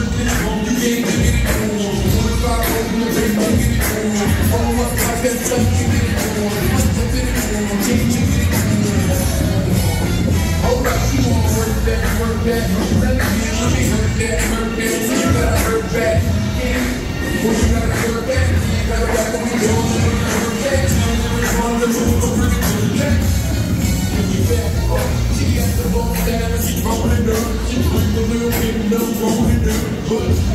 Well, you. gotta go back, you gotta back when we go, you gotta go back, you gotta go back, you gotta ball